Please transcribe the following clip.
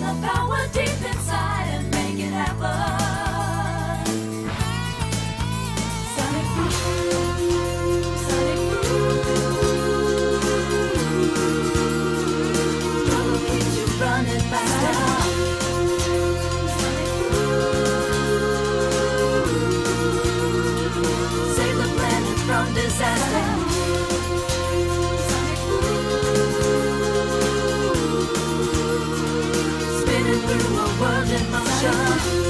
The power deep inside and make it happen. Sonic boom, Sonic boom. You running. Save the planet from disaster through a world in motion.